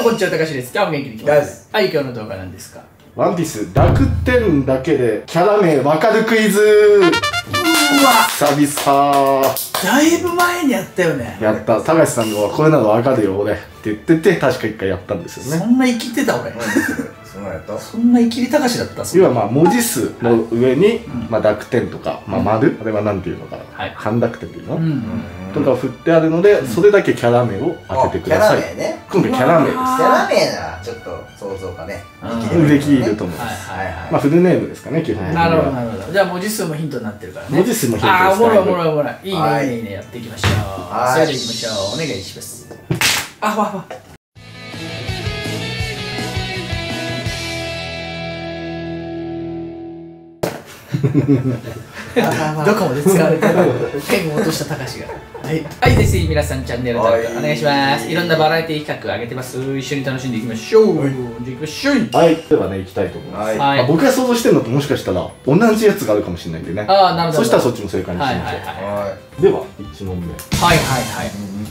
もこんにちは、たかしです。今日も元気にいきま。です。はい、今日の動画なんですか？ワンピース濁点だけでキャラ名わかるクイズ。うわ。久々。だいぶ前にやったよね。やった。高橋さんがこれなのわかるよ俺。って言ってて確か一回やったんですよね。そんな生きてた俺。そんなんやった？そんな生きりたかしだった？そ要はまあ文字数の上に、ん。まあ、濁点とか、まあ、丸、あれはなんていうのかな、はい。半濁点っていうの、うん。とか振ってあるので、それだけキャラ名を当ててください。キャラ名ね。今回キャラ名でうわキャラ名ならちょっと想像がね。できると思います、はいはいはい。まあフルネームですかね基本的には。なるほど、なるほど。じゃあ文字数もヒントになってるからね。文字数もヒントですああ、おもろいおもろいおもろい。いいはいね、いいね。やっていきましょう。はい。それではいきましょう。お願いします。あわわ。どこまで使われてるペンを落としたたかしが。はい、はい、ぜひ皆さんチャンネル登録はいお願いします。いろんなバラエティ企画上げてます。一緒に楽しんでいきましょう。じゃあ行きましょう。はいではね行きたいと思います、はい僕が想像してるのともしかしたら同じやつがあるかもしれないんでねああ、なるほど。そしたらそっちも正解にしましょう、はいはいはい。はでは1問目はいはいはい。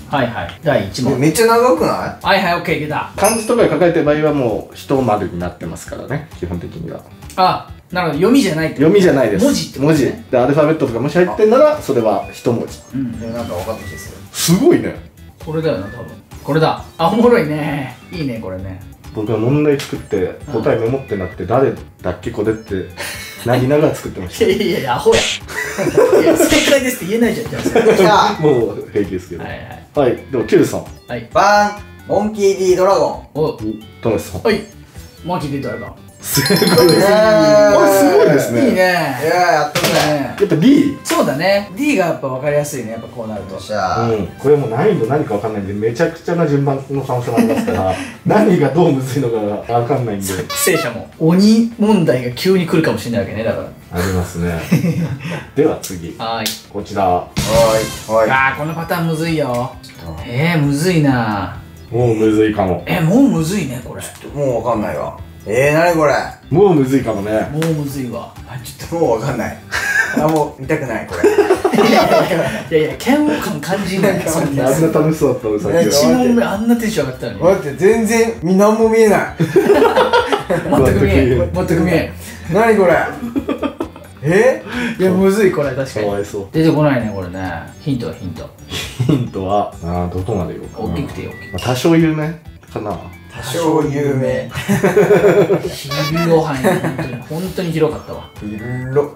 はいはい。第1問。いめっちゃ長くない？はいはい、オッケー、いけた。漢字とかで書かれてる場合はもう一丸になってますからね基本的にはあ、なるほど、読みじゃないってこと読みじゃないです文字ってこと文字ね。でアルファベットとかもし入ってんならそれは一文字うん。でもなんか分かってきてするすごいねこれだよな、多分。これだ。あ、おもろいね。いいね、これね。僕は問題作って答えメモってなくて誰だっけこれってなりながら作ってましいや いやいや、アホや。いや正解ですって言えないじゃん、じゃあじゃあたもう平気ですけどははいい、はい。でも Q さんはい。バーンモンキー D ドラゴンお、田中さんはい。マーキー出たらすごいですねすごいですねいいね。いややっといいくねね。やっぱ D そうだね。D がやっぱ分かりやすいね、やっぱこうなると。しゃうん、これもう難易度何か分かんないんでめちゃくちゃな順番の可能性もありますから 何がどうむずいのかが分かんないんで聖者も。鬼問題が急に来るかもしれないわけね、だから。ありますね では次はーい。こちらはーいはいあー、このパターンむずいよ。えー、むずいな。もうむずいかもえ、もうむずいね、これ。もう分かんないわえー、なにこれ？もうむずいかもねもうむずいわ。あちょっともう分かんないあもう見たくないこれいやいやいや、嫌悪感感じない。そんなあんな楽しそうだったのさっき一は問目あんなテンション上がったのに。待って全然み何も見えない 全く見えん。全く見えん。なにこれ？え？いや、むずい、これ、確かに。かわいそう出てこないね、これね。ヒントはヒント。ヒントはあーどこまで言おうかな大きくていい、大きく多少有名かな。多少有名。広い範囲本当に本当に広かったわ。いろ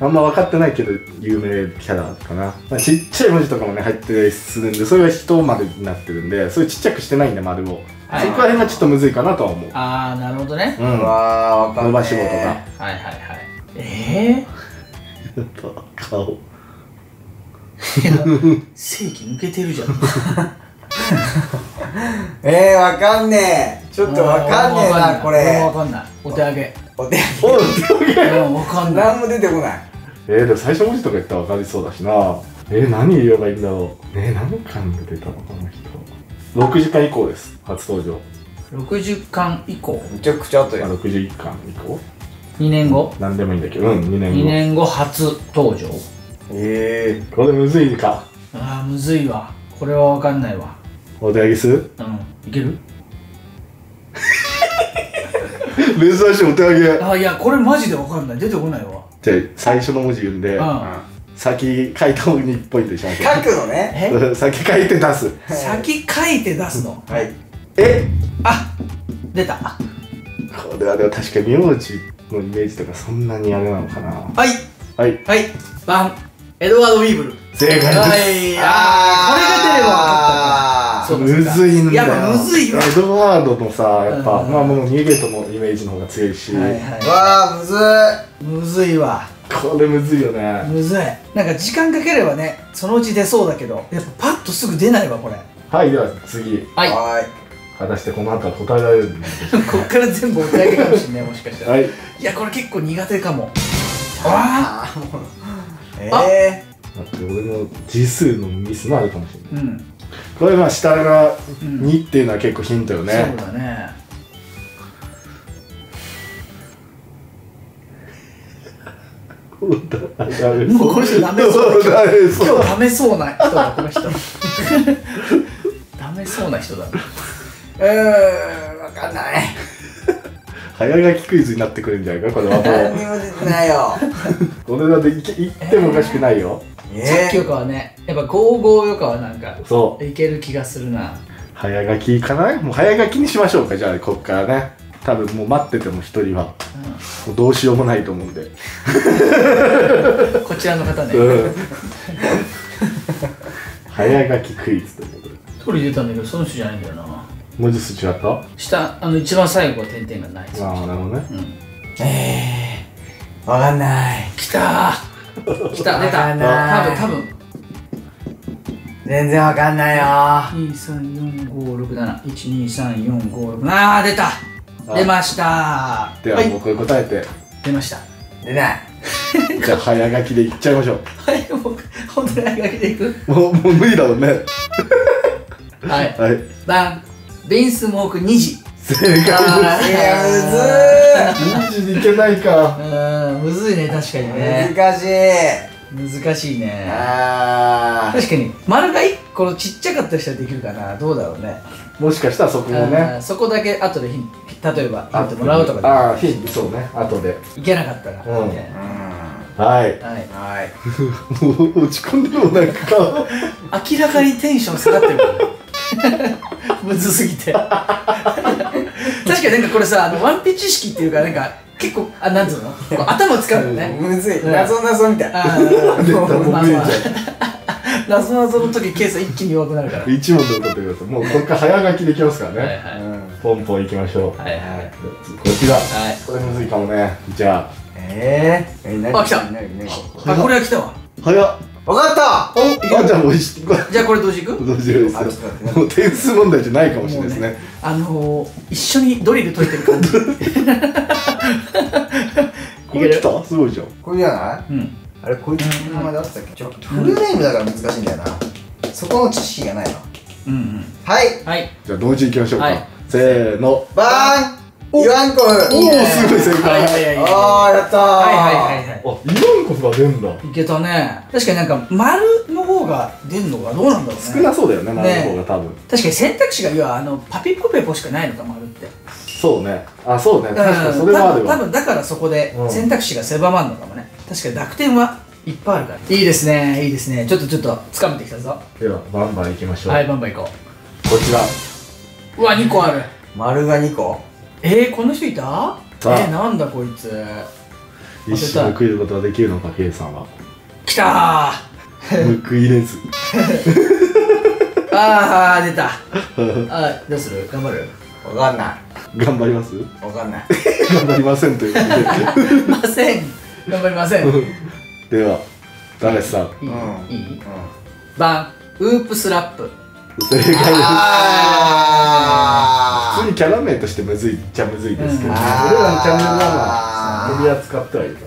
あんま分かってないけど有名キャラかな、まあ、ちっちゃい文字とかもね入ってするんでそれは一丸になってるんでそれちっちゃくしてないんで丸を、はい。そこら辺がちょっとむずいかなとは思う。あーなるほどね。ううんわーわかんね伸ばし棒とか。はいはいはい。えやっぱ顔。えー、いや正規抜けてるじゃん えー、わかんねえ。ちょっとわかんねえなこれ。わかんない。お手上げ。お手おいうんわかんない何も出てこない。えー、でも最初文字とか言ったら分かりそうだしな。えー、何言えばいいんだろう。えー、何巻で出たのこの人。6時間以降です。初登場。60巻以降？めちゃくちゃ後あや61巻以降。2年後？何でもいいんだけど。うん2年後。2年後初登場。えこれむずいか。あーむずいわ。これはわかんないわお手上げする？うん。いける？珍しいお手上げ。あいやこれマジでわかんない。出てこないわ。じゃあ最初の文字言うんでうん。先書いた方に1ポイントにしましょー、書くのね。え？う 先書いて出す。先書いて出すの？はい。え？あ出た。これはでも確かに名字のイメージとかそんなにあれなのかな。はい。はい。はい。バン。エドワード・ウィーブル。正解です。はい。あーこれが出れば分かった。かそうかそうむか。ずいんだよ。やっぱむずいわ。エドワードのさやっぱ、うんまあもう逃げとのイメージの方が強いし、はいわはーむずい。むずいわ。これむずいよね。むずい。なんか時間かければねそのうち出そうだけどやっぱパッとすぐ出ないわこれ。はいでは次。い。はい。は果たしてこの後は答えられるんでしょうこっから全部お手上げかもしんないもしかしたら。はい。いやこれ結構苦手かも。ー。いああー。もうえだって俺の字数のミスもあるかもしれない。あうんこれまあ下がうん。2っていうのは結構ヒントよね、そうだね。もうこの人ダメそうだダメそう今日ダメそうな人だこの人。ダメそうな人だ。うーんわかんない。早書きクイズになってくるんじゃないかこれはも何にも出てないよ。う 俺らでいけいってもおかしくないよさっきえよかはねやっぱ55よかはなんかそう。いける気がするな。早書きかな？もう早書きにしましょうかじゃあこっからね。多分もう待ってても一人は。もうどうしようもないと思うんで、うんこちらの方ね。うん。早書きクイズということで。一人出たんだけどその人じゃないんだよな。文字数違った？あ下あの一番最後は点々がない。あなるほどね。うん。ー、えー、わかんない。来たー来た出た。わかんない。多分多分。全然わかんないよ。23456712345ああ出た。あ。出ました。はいではもうこれ答えて、出ました。出ない。じゃあ早書きでいっちゃいましょはいもう本当に早書きでいく？うもうもう無理だろうね。はい。はい。バン。ベンスモーク2時正解です。あいやむず2時にい。けないかうんむずいね確かにーね。難しい。難しいね。あ確かに丸が1個ちっちゃかった人はできるかな。どうだろうね。もしかしたらそこもね。うんそこだけ後でヒン例えばヒントもらうとかでああヒントそうね。後で。いけなかったら、うん。みたいーうはい。なはい。はい。もう落ち込んでるもんなんか 明らかにテンション下がってるからねむずすぎて。確かになんかこれさあのワンピ知識っていうかなんか結構あなんつうの？こう頭使うよね。むずい。うん。謎謎みたい。なぞ なぞの時ケース一気に弱くなるから。一問で答えてくださいもうこっから早書きできますからね、はいはい。うんポンポンいきましょう、はいはいこちら。はい。これむずいかもね。じゃえー、え何？あ来た。あこれは来たわ。あ早っわかった！おあじゃあもうじゃあこれ同時いく？どうしよ。うですもう点数問題じゃないかもしれないですね。あのー、一緒にドリル解いてる感じ。これ来た？すごいじゃん。これじゃない？うん。あれこいつの名前だったっけ？ちょフルネームだから難しいんだよな。そこの知識がないわうんうん。はい。はい。じゃあ同時にいきましょうか、はい。せーの。バーン！イワンコフ。おおすごい正解、はいはいはいあーやったー。はいはいはいはいあイワンコフが出んだ。いけたね。確かになんか丸の方が出んのがどうなんだろうね。少なそうだよねね。前の方が多分。確かに選択肢が要はあのパピプペポしかないのか丸って。そうね。あそうね。確かにそうん多分多れはあるわ。分だからそこでうん選択肢が狭まるのかもね。確かに濁点はいっぱいあるからいいですねいいですね。ちょっとちょっと掴めてきたぞ。ではバンバンいきましょう、はいバンバン行ここちら。ううわ2個ある。丸が2個？えー、この人いた？えあー、なんだこいつ一瞬で食えることができるのか K さんは。きたー。報いれず。あー出た。あーどうする？頑張る？わかんない。頑張ります？わかんない。頑張りませんというこ ません。頑張りません。いいとででは誰さん。うん。いい？うんバン。ウープスラップ。正解です。あ普通にキャラ名としてむずいっちゃむずいですけど、うん俺らのチャンネルはまあーあ取り扱ってはいるか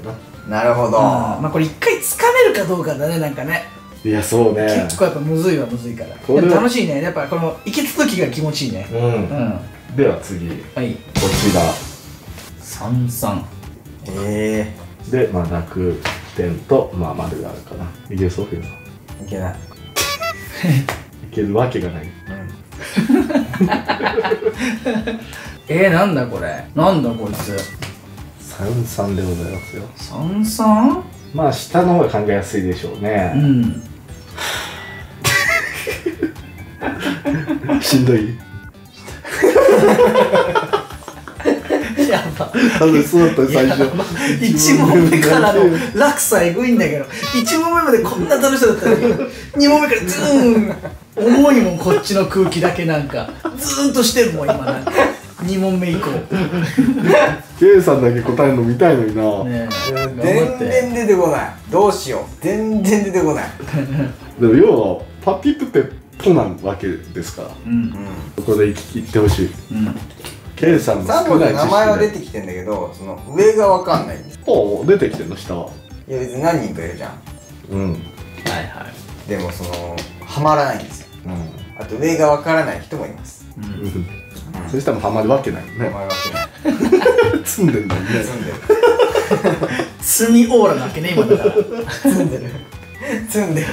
な。なるほど。まあこれ一回つかめるかどうかだねなんかね。いやそうね。結構やっぱむずいはむずいから。楽しいね。やっぱこのいけた時が気持ちいいね。ううん。んでは次。こはい。ちら。三三。え。でまあ濁点とまあ丸があるかな。いけそう？けどいー、いけない。けるわけがない。えー、なんだこれ。なんだこいつ三三でございますよ。三三？まあ下の方が考えやすいでしょううね、ん。しんどい。やば。楽しそうだった最初。1問目からの落差えぐいんだけど1問目までこんな楽しそうだったのに2問目からズーン。重いもんこっちの空気だけなんか。ズーンとしてるもん今なんか2問目以降ね K さんだけ答えるの見たいのにな、全然出てこない。どうしよう。全然出てこない。でも要はパピプペポなわけですから。うん。うんそこで言ってほしい。うん。K さんの3本で少ない名前は出でてきてんだけどその上がわかんないんです。おう出てきてんの下は。いや別に何人かいるじゃん。うん。はいはい。でもそのハマらないんですよ。うあと上がわからない人もいます。うん。んそしたらハマるわけないよね。名前わけない。積んでんだよね。積んでる。積みオーラなわけね今だから。積んでる。積んでる。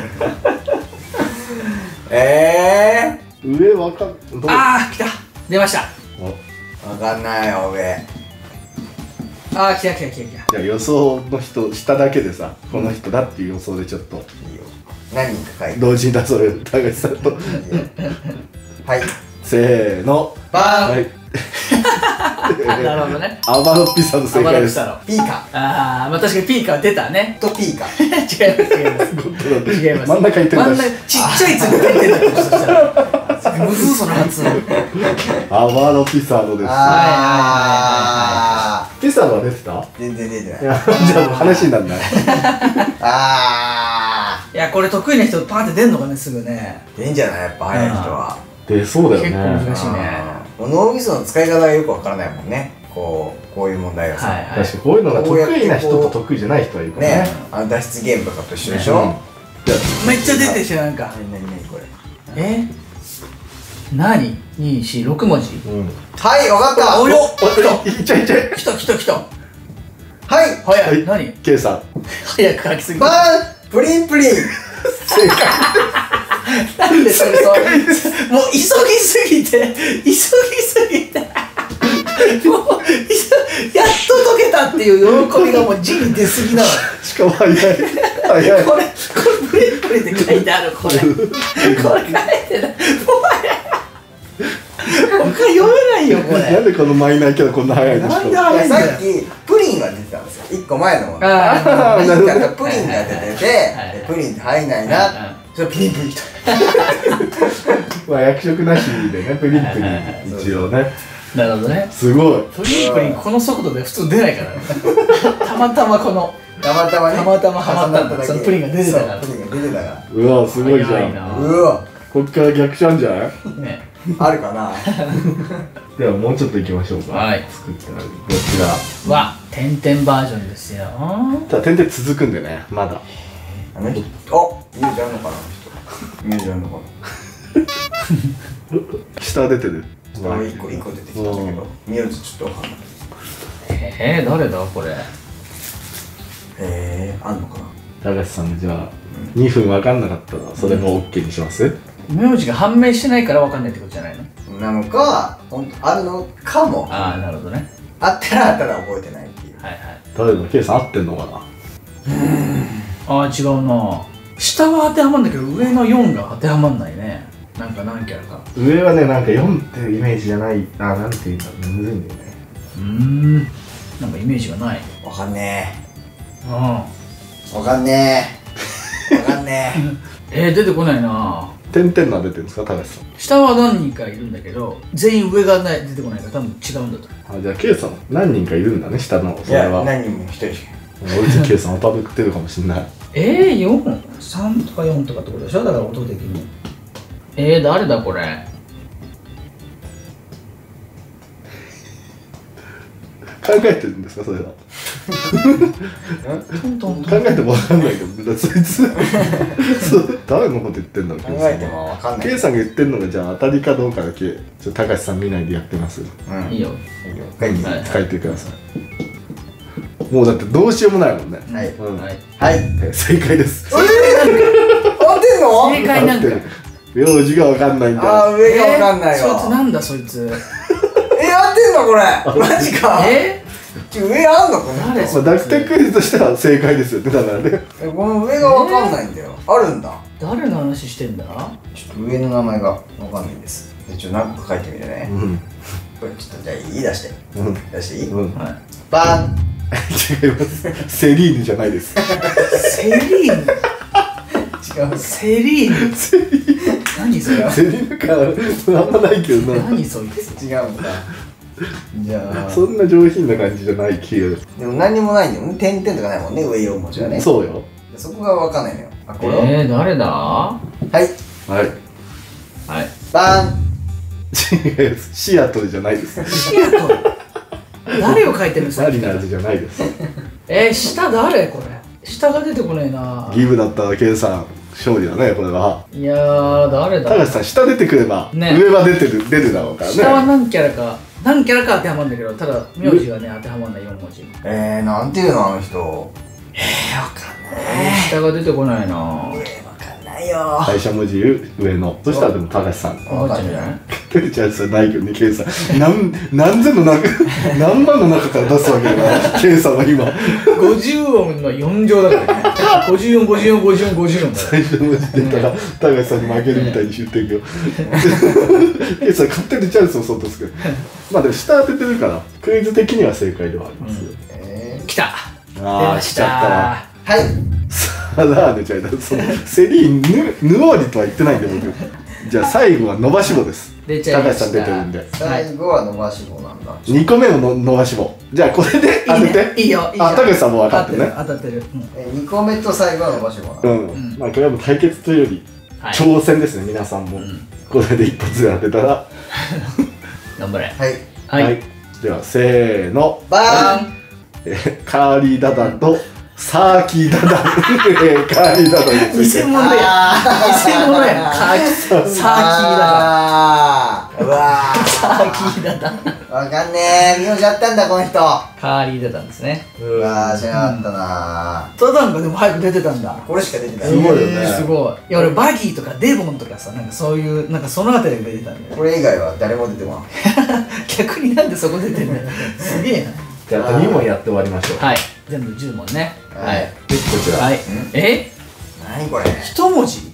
ええ上わかんああ来た。出ました。お。わかんないよ上。ああ来た来た来た来た。じゃあ予想の人下だけでさこの人だっていう予想でちょっと。いいよ。何人か書いて。同時に出そうよ高橋さんと。はいせーの。バーン、はい。なるほどね。アバロッピさんの正アバ解です。ロピサの。ピーカああまあ確かにピーカー出たね。とピーカ 違います違います。違います。真ん中に点真ん中だしちっちゃいつぶ点々だってことしたらむずその発音。アバロピサードです。あピサードは出てた？ー全然出てない。いやじゃあもう話になんない。あいやこれ得意な人パーって出んのかねすぐね。ー出んじゃない？やっぱ早い人は出そうだよね。結構難しいね。脳みその使い方がよくわからないもんね。こうこういう問題がさ、はいはい。確かにこういうのが得意な人と得意じゃない人はいるからね。ね。あの脱出ゲームとかと一緒でしょ、うん。めっちゃ出てきてなんか。何何何これ。え？何 ?246 文字？あうん。はいわかった。およおいっちゃいっちゃい来た来た来たはい早い、はい何 K さん早く書きすぎバたーンプリンプリンなんでそれそう。もう急ぎすぎて急ぎすぎて。もうやっと解けたっていう喜びがもう字に出すぎなの。しかも早い。早い。これこれプリンプリンって書いてあるこれ。これ書いてない。他読めないよこなんれでこのマイナーキャラこんな早いんですなんでかいや早いんだよ。さっきプリンが出てたんですよ。一個前のあプリンなるほどがプリンが出ててはい。でプリンって入んないなそれピリンプリンとまあ役職なしでねプリンプリン一応ね。なるほどね。すごい。プリンプリンこの速度で普通出ないからね。たまたまこのたまたまね。たまたまハマったんだけ。そのプリンが出てたから。そう。プリンが出てたから。うわすごいじゃん。うわ。こっから逆じゃんじゃない？ね。あるかな？ではもうちょっと行きましょうか。はい。作ってある。こちら？わ点々バージョンですよ。ただ点々続くんでねまだ。あの人あミュージあるのかなあの人。ミュージあるのか下出てる。なあ一個一個出てきた。ん。だけど名字ちょっとわかんない。えー、誰だこれ？えー、あんのかな。高橋さんじゃあ2分分かんなかったらそれも OK にします？名字が判明してないから分かんないってことじゃないの？なのかほんとあるのかも。ああなるほどね。あったらただ覚えてないっていう。はいはい。例えば K さん合ってんのかな？ああ違うな下は当てはまるんだけど上の4が当てはまんないね。なんか何キャラか。上はねなんか4っていうイメージじゃないあなんていうんだろうむずいんだよね。うーん。なんかイメージがない。わかんねうん。えわかんねえ。わかんねえ。ー、出てこないな。点々のは出てるんですか高橋さん。下は何人かいるんだけど全員上がない出てこないから多分違うんだと。あじゃあ K さん何人かいるんだね下のそれは。何人も一人しか俺たち K さん当たってるかもしんないえー、4?3 とか4とかってことでしょ？だから音的に。えー、誰だこれ？考えてるんですか？それは。考えても分かんないけどそいつそう誰のこと言ってんだろう考 K さんえてもわかんない。K さんが言ってんのがじゃあ当たりかどうかだけちょっと高橋さん見ないでやってます。うん。いいよ。書いてくださいもうだってどうしようもないもんね。はい。うん。はい。はい。え正解です。えー、合ってんの？正解なんだ名字が分かんないんだ。あー上がわかんないえーそいつわなんだそいつ。え合ってんのこれ？マジか。え上あんのこの誰まあ、濁点クイズとしては正解ですよねだからね。えこの上がわかんないんだよ。あるんだ。誰の話してんだ？ちょっと上の名前がわかんないんです。でちょっと何個か書いてみるね。うん。これちょっとじゃあいい出して。うん。出していい？うん。はい。バン違います。セリーヌじゃないです。セリーヌ？違う。セリーヌ？何それ？セリーヌ感あんまないけどな。何そいつ？違うんだ。じゃあ。そんな上品な感じじゃない気が。でも何にもないんだよ。ね点々とかないもんね上4文字はね。そうよ。でそこがわかんないのよ。あこれ、えー、誰だ？ははい。はい。いバン。違います。シアトルじゃないです。シアトル？誰を書いてるんですか？マリナーズじゃないです。えー、下誰これ？下が出てこないな。ギブだったら K さん勝利だねこれは。いやー誰だ高橋さん下出てくれば、ね。上は出てる出るだろうからね。下は何キャラか何キャラか当てはまるんだけどただ名字がね当てはまんない4文字。えー、なんていうのあの人。えー、わかんない。下が出てこないな。上わかんないよ。最初文字上の。そしたらでも高橋さん。分かっちゃうんじゃない。てるちゃんさないけどね K さん。何何千の中 何万の中から出すわけだ今。50音の4乗だからね。54、54、54、54だか最初の文字出たら高橋さんに負けるみたいに言ってるけど。K さん勝手にチャンスをそうとすけど。まあでも下当ててるからクイズ的には正解ではありますよ、えら来た。出ああ来ちゃった。はいラーネちゃんだそのセリーヌヌオーリとは言ってないんで僕。じゃあ最後は伸ばし棒です。出ちゃいました。高橋さん出てるんで。最後は伸ばし棒なんだ、2個目もの伸ばし棒。じゃあこれで当いいててねいいよいいよ。あ高橋さんも分かってるね。当たってる。うん。え2個目と最後は伸ばし棒うん、まあこれはもう対決というよりはい。挑戦ですね、皆さんも、ん。これで一発で当てたら。頑張れ。はい。はい。ではせーの。バーン。えーカーリーダダンとサーキーダダンえーカーリーダダンです偽物や。偽物や。カーキサーキーだあー。うわサーキーだだーわかんねえ。見ちゃったんだこの人。カーリーだったんですね。うわー知らなかったな。ダダンがでも早く出てたん。だこれしか出てない。すごいよね。えーすごい。いや俺バギーとかデーボンとかさなんかそういうなんかそのあたりが出てたんだよこれ以外は誰も出てこない。逆になんでそこ出てんだよ。すげえな。じゃあ2問やって終わりましょう。はい全部10問ね。はい。はい。でこちら、はい。え？何これ？一文字？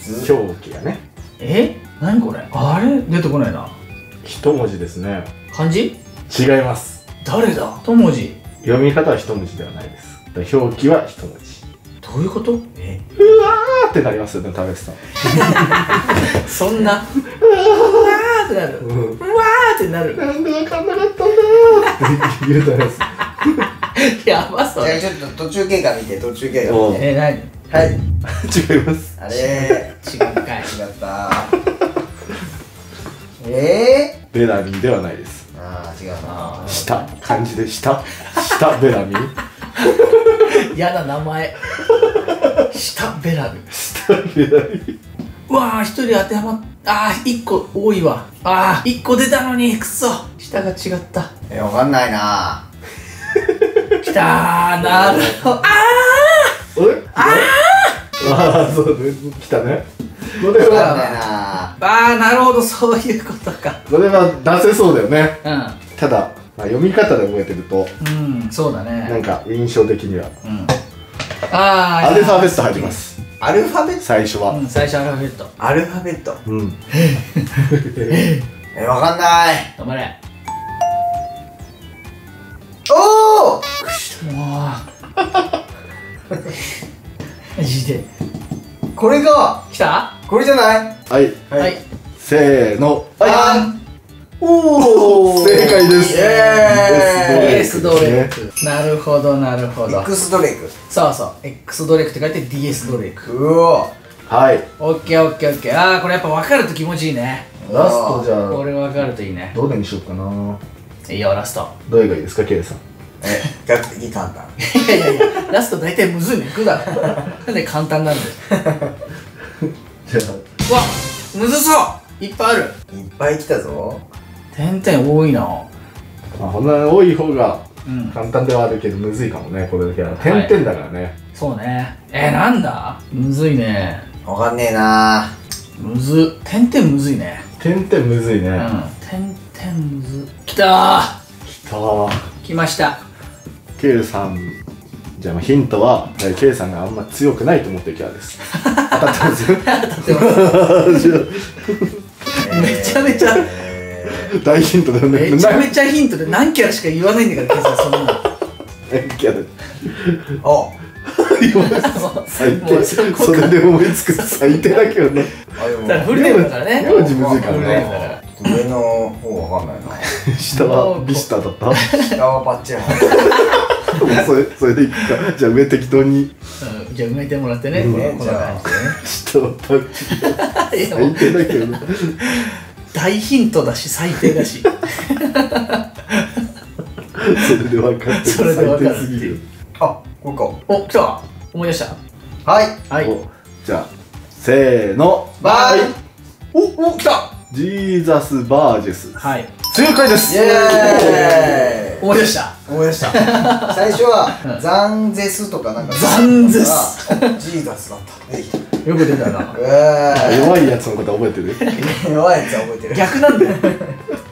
水表記がね。え？何これ？あれ？出てこないな。一文字ですね。漢字？違います。誰だ？一文字。読み方は一文字ではないです。表記は一文字。どういうこと？え？うわーってなりますよね田口さん。そんな？うわー。ってなる。うんうわーってなる。なんでわかんなかったんだよーって言うと思います やばそれ。じゃあちょっと途中経過見て途中経過見て。え何？はい。違います。あれ。違うかい。違った。えベラミンではないです。ー、ああ違うな。あ下。漢字で下。下ベラミンー。やだ名前。下ベラミ下ベラミンうわー一人当てはまっあー一個多いわ。あー一個出たのにくそ。下が違った。えわかんないな。きたーなるほど。ああれああそうね。来たね。これはあーなるほどそういうことか。これは出せそうだよね。うただ、まあ、読み方で覚えてるとんうんそうだなんねか印象的には。うん。あーアルファベット入ります。アルファベット？最初は。うん最初アルファベット。アルファベット。うん。えわかんない。頑張れ。おおもうマジで。これが来た？これじゃない？はい。はい。せーの。あはい。おお正解です。イエーイ。DS ドレイク。なるほどなるほど。X ドレイク。そうそう。X ドレイクって書いて DS ドレイク。うおはい。オッケーオッケーオッケー。ああこれやっぱ分かると気持ちいいね。ラストじゃあ。これ分かるといいね。どれにしようかな。いいよラスト。どれがいいですか、ケイさん。え比較的簡単。いやいやいやラスト大体むずいのいくだろなんで簡単なんだよ わむずそう。いっぱいある。いっぱい来たぞ。点々多いな。あ、まあ、こんな多い方がうん。簡単ではあるけど、むずいかもね、これだけは。はい。点々だからね。そうね。えー、なんだ？むずいね。わかんねえな。むず。点々むずいね。点々むずいね。うん。点々むず。きたー。きたー。来ましたケイさん。じゃあまあヒントは、えーケイさんがあんま強くないと思ってるキャラです。当たってます？よ。めちゃめちゃえ大ヒントだよね。めちゃめちちゃヒントで何キャラしか言わないんだからケンさんそんなのゃ。キャラ。ー、お最低。こそれで思いつく最低だけどね。フルネームだからねフルネームね。だから上の方わかんないな。下はビスタだった？下はバッチリ。それ、それでいくか。じゃあ上適当に。うんじゃあ埋めてもらってね、うん。こんな感下はパッチリ。最低だけどね。大ヒントだし最低だし。それで分かってる。それで分かる最低すぎるあこれか。お来た。思い出した。はい。はい。おじゃあせーの。バイ。おお来たジーザス・バージェス。はい。正解です。イエーイ。思い出した。思い出した。最初はザンゼスとかなんか。ザンゼス。あジーザスだった。よく出たな。弱いやつのこと覚えてる？弱いやつは覚えてる。逆なんだよ。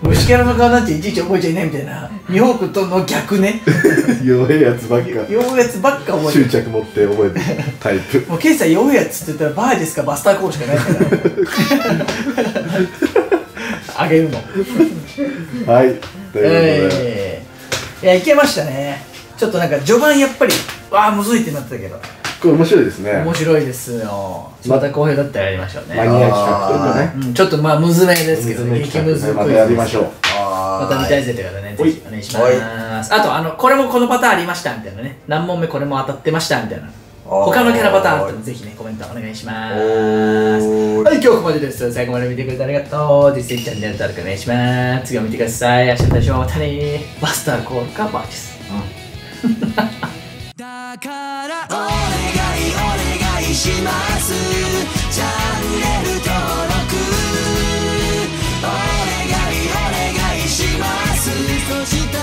虫キャラの顔なんていちいち覚えちゃいないみたいな。ミホークとの逆ね。弱いやつばっか。酔うやつばっか覚えて執る着持って覚えてるタイプ。もうケイさん酔うやつって言ったらバーですかバスターコールしかないから あげるの。はい。とい。うことで、えー、いやいけましたね。ちょっとなんか序盤やっぱりわあむずいってなってたけど。これ面白いですね。面白いですよ。また好評だったらやりましょうね、マニア企画というかねうん、ちょっとまあむずめですけどね激ムズクイズまたやりましょうまた見たいぜという方ね、ぜひお願いしまはいす。あと、あの、これもこのパターンありましたみたいなね、何問目これも当たってましたみたいな。はい他のキャラパターンあったらぜひね、コメントお願いします。はい、今日ここまでです。最後まで見てくれてありがとう。実践チャンネル登録お願いします。次を見てください。明日のショーまたね。バスターコールかバーです。だからお願いお願いしますチャンネル登録お願いお願いしますそしたら